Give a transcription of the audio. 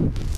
you